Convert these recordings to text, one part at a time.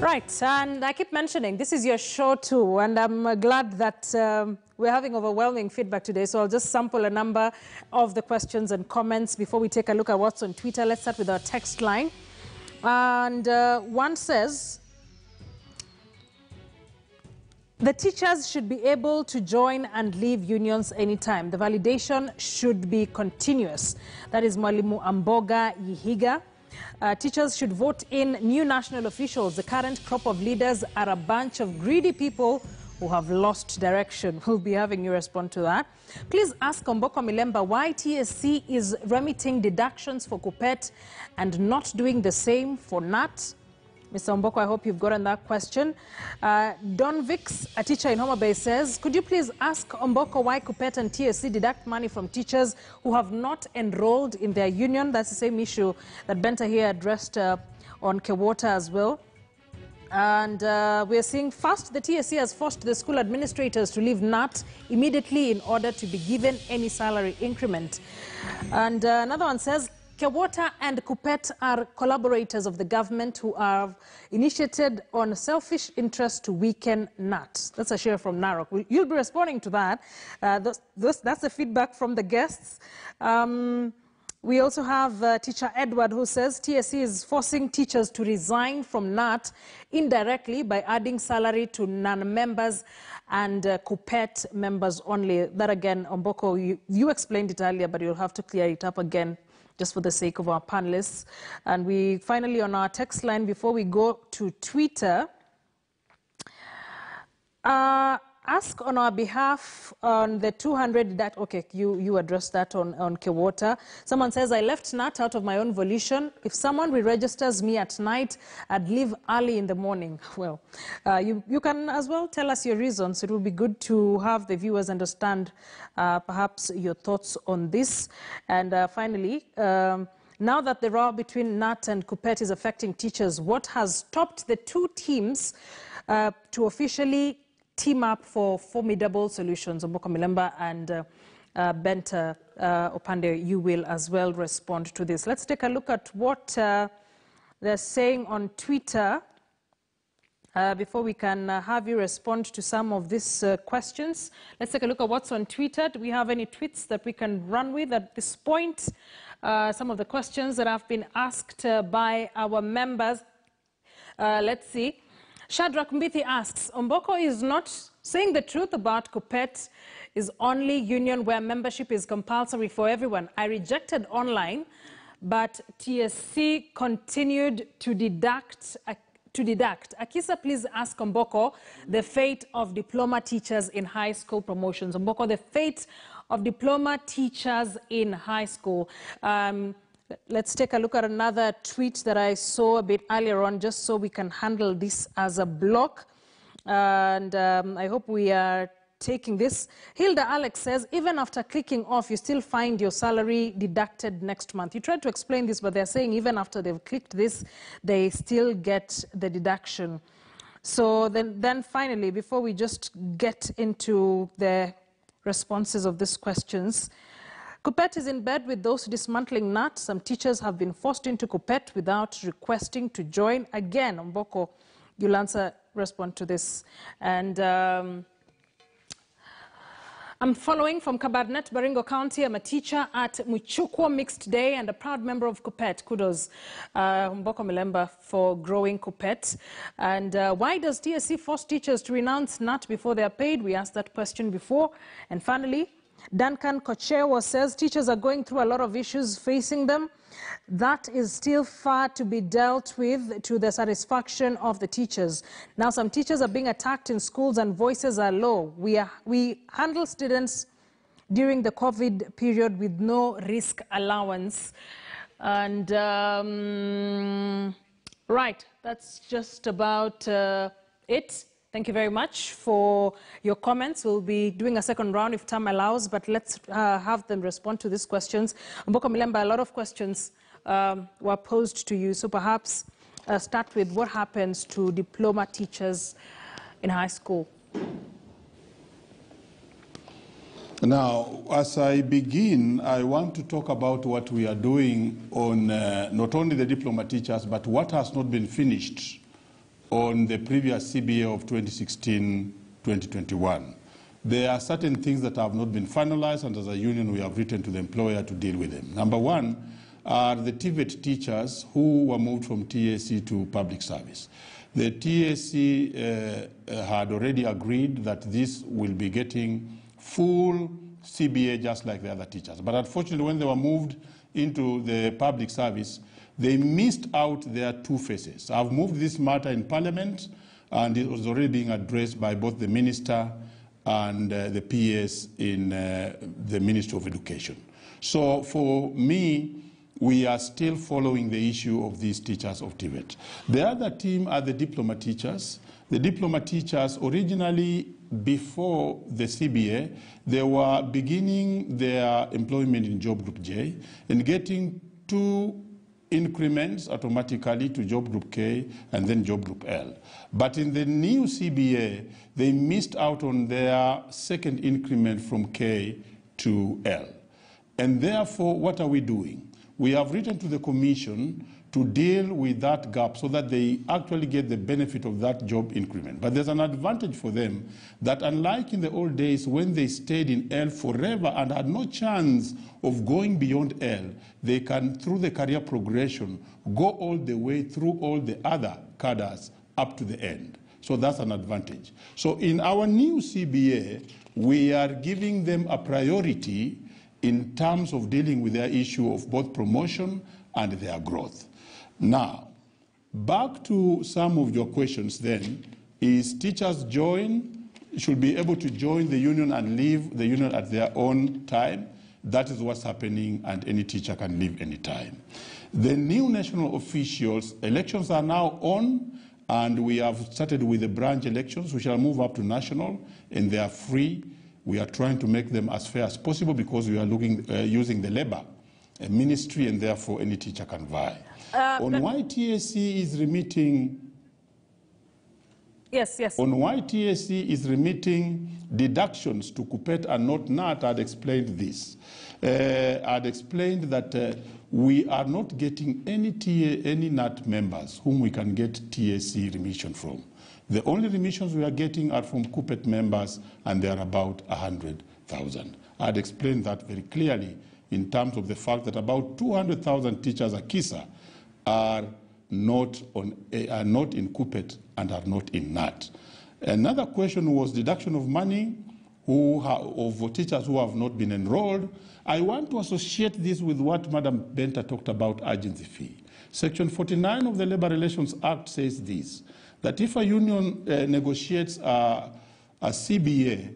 Right, and I keep mentioning this is your show too, and I'm glad that um, we're having overwhelming feedback today. So I'll just sample a number of the questions and comments before we take a look at what's on Twitter. Let's start with our text line. And uh, one says, the teachers should be able to join and leave unions anytime. The validation should be continuous. That is Mwalimu Amboga Yihiga. Uh, teachers should vote in new national officials. The current crop of leaders are a bunch of greedy people who have lost direction. We'll be having you respond to that. Please ask Omboko Milemba why TSC is remitting deductions for KUPPET and not doing the same for KNUT. Mr. Omboko, I hope you've gotten that question. Uh, Don Vix, a teacher in Homa Bay, says, could you please ask Omboko why KUPPET and TSC deduct money from teachers who have not enrolled in their union? That's the same issue that Benta here addressed uh, on Kewota as well. And uh, we're seeing first the TSC has forced the school administrators to leave KNUT immediately in order to be given any salary increment. And uh, another one says, Kewota and KUPPET are collaborators of the government who have initiated on selfish interest to weaken KNUT. That's a share from Narok. You'll be responding to that. Uh, those, those, that's the feedback from the guests. Um, we also have uh, teacher Edward who says TSC is forcing teachers to resign from KNUT indirectly by adding salary to non-members and uh, members only. That again, Omboko, you, you explained it earlier, but you'll have to clear it up again just for the sake of our panelists. And we finally, on our text line, before we go to Twitter, uh, ask on our behalf on the 200 that okay you you addressed that on on Kewota someone says I left KNUT out of my own volition. If someone re-registers me at night I'd leave early in the morning. Well uh, you you can as well tell us your reasons. It would be good to have the viewers understand uh, perhaps your thoughts on this. And uh, finally um, now that the row between KNUT and KUPPET is affecting teachers, what has stopped the two teams uh, to officially team up for formidable solutions? Omboko Milemba and uh, uh, Benta uh, Opande, you will as well respond to this. Let's take a look at what uh, they're saying on Twitter. Uh, before we can uh, have you respond to some of these uh, questions, let's take a look at what's on Twitter. Do we have any tweets that we can run with at this point? Some of the questions that have been asked by our members. Let's see. Shadrach Mbithi asks, Omboko is not saying the truth about KUPPET is only union where membership is compulsory for everyone. I rejected online, but TSC continued to deduct to deduct. Akisa, please ask Omboko the fate of diploma teachers in high school promotions. Omboko, the fate of diploma teachers in high school. Um, let's take a look at another tweet that I saw a bit earlier on, just so we can handle this as a block. And um, I hope we are taking this. Hilda Alex says, even after clicking off, you still find your salary deducted next month. You tried to explain this, but they're saying even after they've clicked this, they still get the deduction. So then, then finally, before we just get into the responses of these questions, KUPPET is in bed with those dismantling KNUT. Some teachers have been forced into KUPPET without requesting to join. Again, you'll answer, respond to this. And um, I'm following from Kabarnet, Baringo County. I'm a teacher at Muchukwo Mixed Day and a proud member of KUPPET. Kudos, uh, Mboko Milemba, for growing KUPPET. And uh, why does TSC force teachers to renounce KNUT before they are paid? We asked that question before. And finally, Duncan Kochewa says teachers are going through a lot of issues facing them. That is still far to be dealt with to the satisfaction of the teachers. Now, some teachers are being attacked in schools and voices are low. We, are, we handle students during the COVID period with no risk allowance. And, um, right, that's just about uh, it. Thank you very much for your comments. We'll be doing a second round if time allows, but let's uh, have them respond to these questions. Mboko Milemba, a lot of questions um, were posed to you, so perhaps uh, start with what happens to diploma teachers in high school. Now, as I begin, I want to talk about what we are doing on uh, not only the diploma teachers, but what has not been finished on the previous CBA of 2016-2021. There are certain things that have not been finalized, and as a union, we have written to the employer to deal with them. Number one are the TVET teachers who were moved from TSC to public service. The TSC uh, uh, had already agreed that this will be getting full CBA just like the other teachers. But unfortunately, when they were moved into the public service, they missed out their two phases. I've moved this matter in Parliament, and it was already being addressed by both the minister and uh, the PS in uh, the Ministry of Education. So for me, we are still following the issue of these teachers of TVET. The other team are the diploma teachers. The diploma teachers originally before the CBA, they were beginning their employment in job group J and getting two increments automatically to job group K and then job group L. But in the new CBA, they missed out on their second increment from K to L. And therefore, what are we doing? We have written to the Commission to deal with that gap so that they actually get the benefit of that job increment. But there's an advantage for them that unlike in the old days when they stayed in L forever and had no chance of going beyond L, they can, through the career progression, go all the way through all the other cadres up to the end. So that's an advantage. So in our new CBA, we are giving them a priority in terms of dealing with their issue of both promotion and their growth. Now, back to some of your questions then, is teachers join, should be able to join the union and leave the union at their own time. That is what's happening and any teacher can leave anytime. The new national officials, elections are now on and we have started with the branch elections. We shall move up to national and they are free. We are trying to make them as fair as possible because we are looking, uh, using the labor uh, ministry and therefore any teacher can vie. Uh, on why TSC is remitting Yes, yes. on why TSC is remitting deductions to KUPPET and not KNUT, I'd explained this. Uh, I'd explained that uh, we are not getting any, TA, any KNUT members whom we can get TSC remission from. The only remissions we are getting are from KUPPET members, and they are about 100,000. I'd explained that very clearly in terms of the fact that about 200,000 teachers at KISA are not, on, are not in KUPPET and are not in KNUT. Another question was deduction of money who of teachers who have not been enrolled. I want to associate this with what Madam Benta talked about agency fee. Section 49 of the Labor Relations Act says this, that if a union uh, negotiates a, a CBA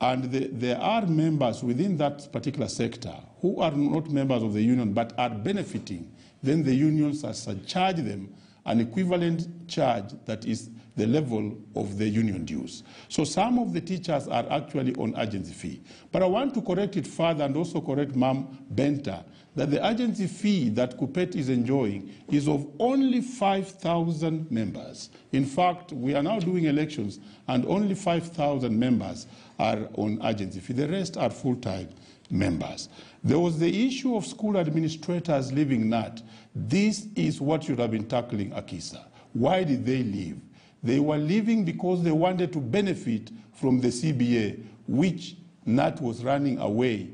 and the, there are members within that particular sector who are not members of the union but are benefiting, then the unions are charge them an equivalent charge that is the level of the union dues. So some of the teachers are actually on agency fee. But I want to correct it further and also correct Mam Benta that the agency fee that KUPPET is enjoying is of only 5,000 members. In fact, we are now doing elections and only 5,000 members are on agency fee. The rest are full-time members. There was the issue of school administrators leaving KNUT. This is what should have been tackling Akisa. Why did they leave? They were leaving because they wanted to benefit from the CBA, which KNUT was running away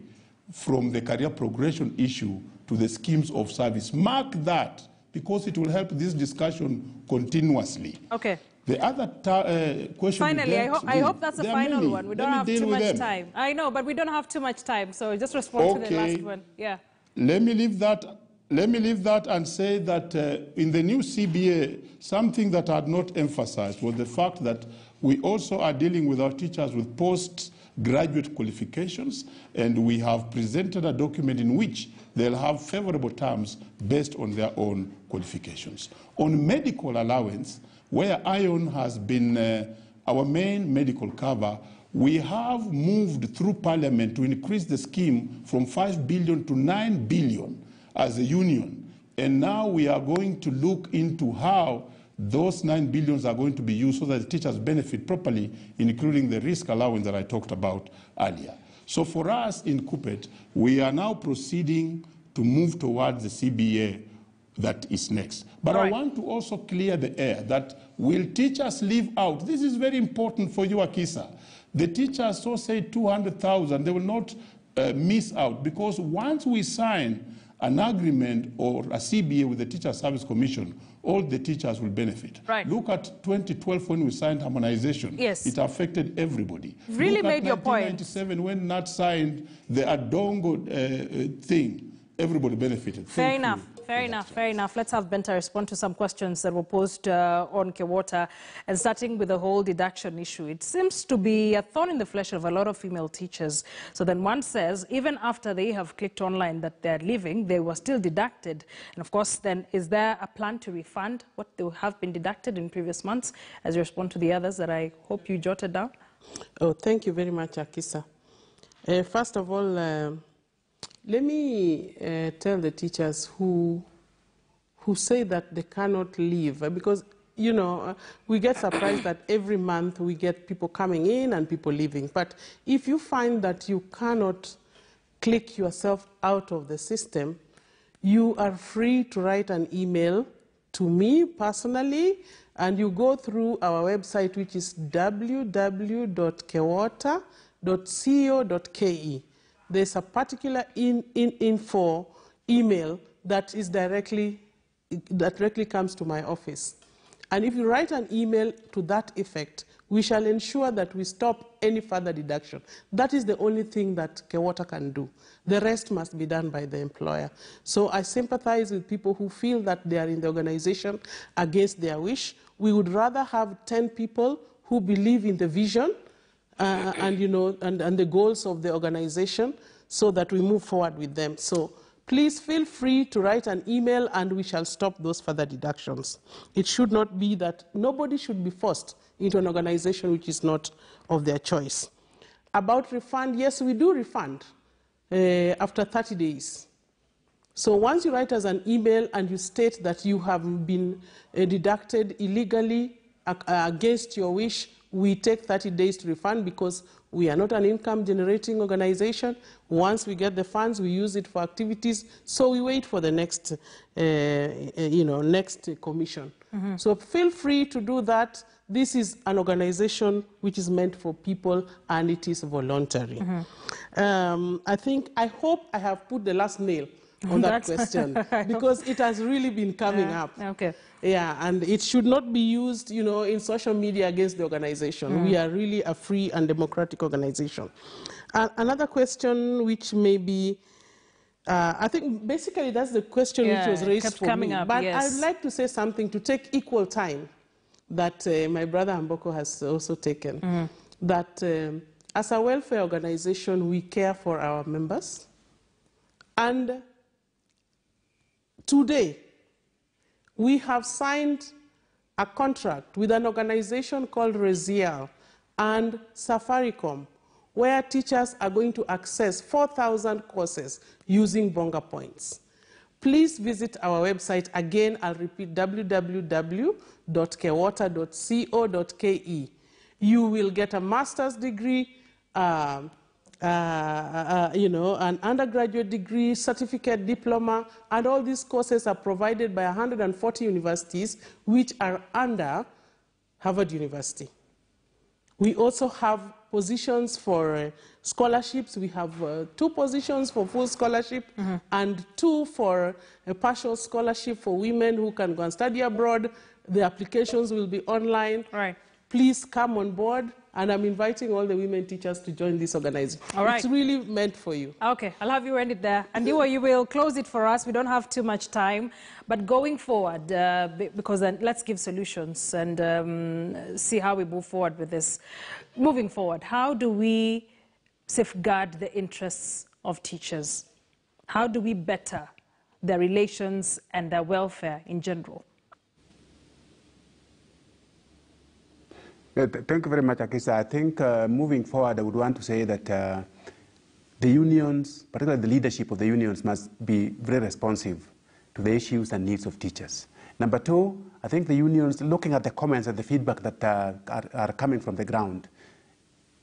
from the career progression issue to the schemes of service. Mark that because it will help this discussion continuously. Okay. The other uh, question. Finally, I, ho I, hope that's the final many. one. We don't have too much them. time. I know, but we don't have too much time, so just respond okay. to the last one. Yeah. Let me leave that. Let me leave that and say that uh, in the new CBA, something that I had not emphasized was the fact that we also are dealing with our teachers with postgraduate qualifications, and we have presented a document in which they'll have favorable terms based on their own qualifications. On medical allowance, where iron has been uh, our main medical cover, we have moved through parliament to increase the scheme from 5 billion to 9 billion as a union. And now we are going to look into how those 9 billions are going to be used so that the teachers benefit properly, including the risk allowance that I talked about earlier. So for us in KUPPET, we are now proceeding to move towards the CBA that is next. But All I want to also clear the air that will teachers leave out? This is very important for you, Akisa. The teachers so say 200,000, they will not uh, miss out because once we sign an agreement or a CBA with the Teacher Service Commission, all the teachers will benefit. Right. Look at 2012 when we signed harmonization. Yes. It affected everybody. Really Look made your point. 1997 when KNUT signed the Adongo uh, uh, thing, everybody benefited. Fair Thank you. Enough. Fair enough, fair enough. Let's have Benta respond to some questions that were posed uh, on Kewota. And starting with the whole deduction issue, it seems to be a thorn in the flesh of a lot of female teachers. So then one says, even after they have clicked online that they're leaving, they were still deducted. And of course, then is there a plan to refund what they have been deducted in previous months as you respond to the others that I hope you jotted down? Oh, thank you very much, Akisa. Uh, first of all, um, let me uh, tell the teachers who who say that they cannot leave uh, because you know uh, we get surprised that every month we get people coming in and people leaving. But if you find that you cannot click yourself out of the system, you are free to write an email to me personally, and you go through our website, which is www.kewota.co.ke. There's a particular in, in, info email that is directly that directly comes to my office. And if you write an email to that effect, we shall ensure that we stop any further deduction. That is the only thing that Kewota can do. The rest must be done by the employer. So I sympathize with people who feel that they are in the organization against their wish. We would rather have 10 people who believe in the vision uh, and, you know, and, and the goals of the organization so that we move forward with them. So please feel free to write an email and we shall stop those further deductions. It should not be that nobody should be forced into an organization which is not of their choice. About refund, yes, we do refund uh, after 30 days. So once you write us an email and you state that you have been uh, deducted illegally uh, against your wish, we take 30 days to refund because we are not an income generating organization. Once we get the funds, we use it for activities. So we wait for the next, uh, you know, next commission. So feel free to do that. This is an organization which is meant for people and it is voluntary. Um, I think, I hope I have put the last nail on that question because it has really been coming Yeah, up. okay. Yeah, and it should not be used, you know, in social media against the organization. We are really a free and democratic organization. Uh, another question, which may be, uh, I think basically that's the question Yeah, which was raised kept for coming me. up, but yes. I'd like to say something to take equal time that uh, my brother Amboko has also taken. That um, as a welfare organization, we care for our members. And today, we have signed a contract with an organization called Rezial and Safaricom, where teachers are going to access 4,000 courses using Bonga points. Please visit our website again. I'll repeat www.kewota.co.ke. You will get a master's degree, um, uh, uh, you know, an undergraduate degree, certificate, diploma, and all these courses are provided by 140 universities which are under Harvard University. We also have positions for uh, scholarships. We have uh, two positions for full scholarship and two for a partial scholarship for women who can go and study abroad. The applications will be online. Right. Please come on board, and I'm inviting all the women teachers to join this organization. All right. It's really meant for you. Okay, I'll have you end it there. And you, you will close it for us. We don't have too much time. But going forward, uh, because then let's give solutions and um, see how we move forward with this. Moving forward, how do we safeguard the interests of teachers? How do we better their relations and their welfare in general? Yeah, th- Thank you very much, Akisa. I think uh, moving forward, I would want to say that uh, the unions, particularly the leadership of the unions, must be very responsive to the issues and needs of teachers. Number two, I think the unions, looking at the comments and the feedback that uh, are, are coming from the ground,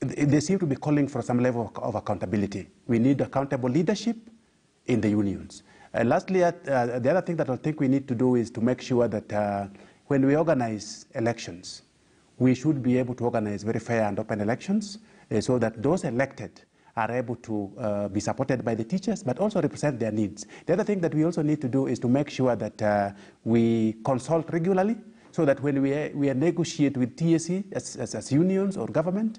they seem to be calling for some level of, accountability. We need accountable leadership in the unions. Uh, lastly, uh, the other thing that I think we need to do is to make sure that uh, when we organize elections, we should be able to organize very fair and open elections uh, so that those elected are able to uh, be supported by the teachers, but also represent their needs. The other thing that we also need to do is to make sure that uh, we consult regularly so that when we, we negotiate with TSC as, as, as unions or government,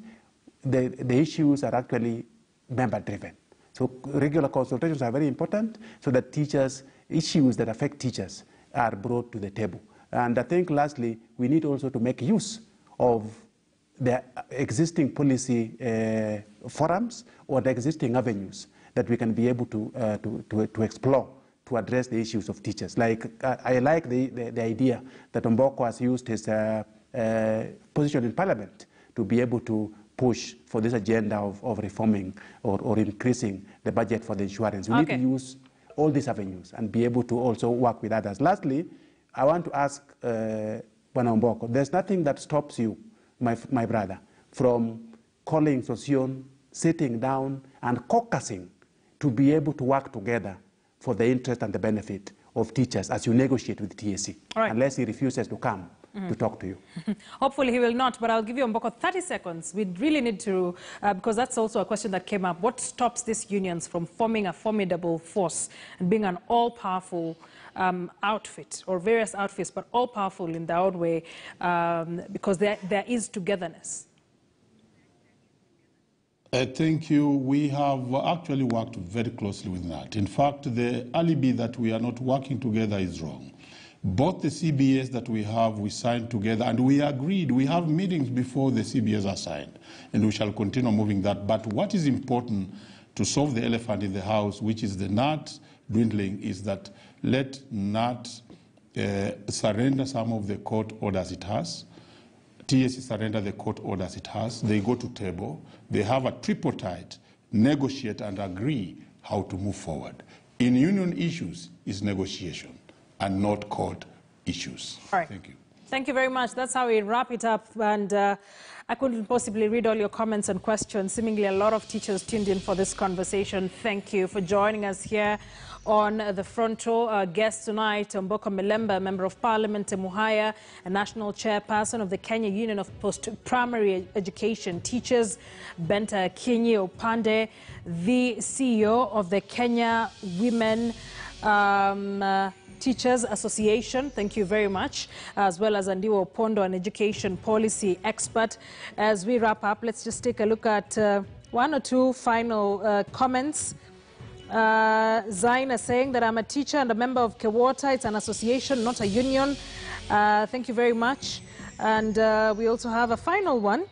the, the issues are actually member driven. So regular consultations are very important so that teachers, issues that affect teachers are brought to the table. And I think lastly, we need also to make use of the existing policy uh, forums or the existing avenues that we can be able to, uh, to, to, to, explore to address the issues of teachers. Like, uh, I like the, the, the, idea that Omboko has used his uh, uh, position in parliament to be able to push for this agenda of, of reforming or, or increasing the budget for the insurance. We okay. need to use all these avenues and be able to also work with others. Lastly, I want to ask Omboko, there's nothing that stops you my, my brother, from calling Sossion, sitting down, and caucusing to be able to work together for the interest and the benefit of teachers as you negotiate with TSC, right. unless he refuses to come mm. to talk to you. Hopefully he will not, but I'll give you Omboko 30 seconds. We really need to, uh, because that's also a question that came up. What stops these unions from forming a formidable force and being an all-powerful um, outfit or various outfits, but all powerful in their own way um, because there, there is togetherness? Uh, thank you. We have actually worked very closely with that. In fact, the alibi that we are not working together is wrong. Both the CBAs that we have, we signed together, and we agreed. We have meetings before the CBAs are signed, and we shall continue moving that. But what is important to solve the elephant in the house, which is the KNUT dwindling, is that let not uh, surrender some of the court orders it has. TSC surrender the court orders it has. They go to table. They have a tripartite, negotiate and agree how to move forward. In union issues is negotiation and not court issues. All right. Thank you. Thank you very much. That's how we wrap it up. And uh, I couldn't possibly read all your comments and questions. Seemingly a lot of teachers tuned in for this conversation. Thank you for joining us here on the front row. Our guest tonight, Omboko Milemba, Member of Parliament, Muhaya, a national chairperson of the Kenya Union of Post-Primary Education Teachers, Benta Kinyi Opande, the CEO of the Kenya Women um, uh, Teachers Association. Thank you very much. As well as Andiwo Opondo, an education policy expert. As we wrap up, let's just take a look at uh, one or two final uh, comments uh, Zaina saying that I'm a teacher and a member of Kewota. It's an association, not a union. Uh, thank you very much. And uh, we also have a final one.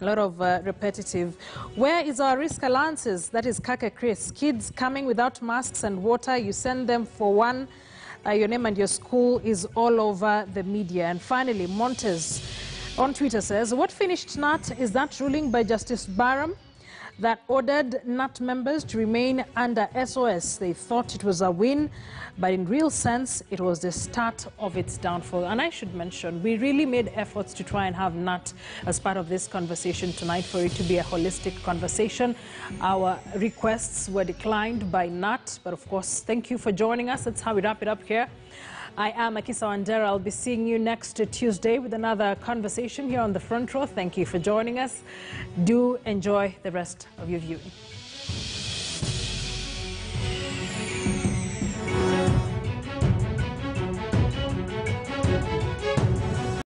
A lot of uh, repetitive. Where is our risk allowances? That is Kaka Chris. Kids coming without masks and water, you send them for one. Uh, your name and your school is all over the media. And finally, Montes on Twitter says, what finished KNUT is that ruling by Justice Barham? That ordered KNUT members to remain under SOS. They thought it was a win, but in real sense, it was the start of its downfall. And I should mention, we really made efforts to try and have KNUT as part of this conversation tonight for it to be a holistic conversation. Our requests were declined by KNUT, but of course, thank you for joining us. That's how we wrap it up here. I am Akisa Wandera. I'll be seeing you next Tuesday with another conversation here on the front row. Thank you for joining us. Do enjoy the rest of your viewing.